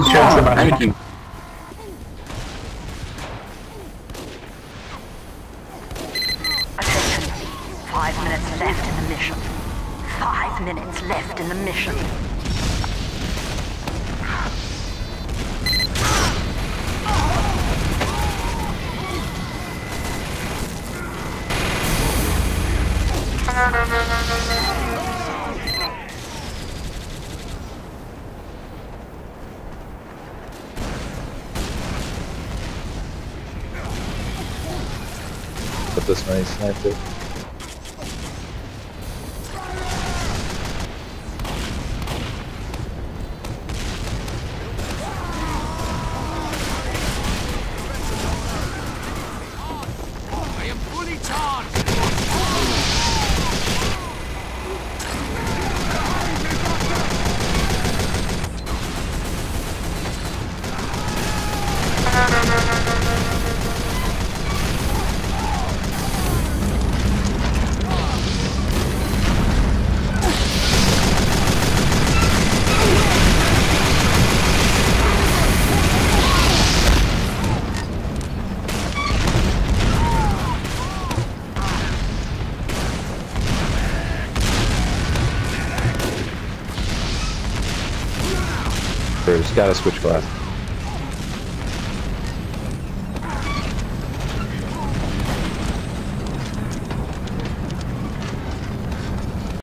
Oh, thank you. Attention. Five minutes left in the mission. Five minutes left in the mission. But this one he Bruce, gotta switch class.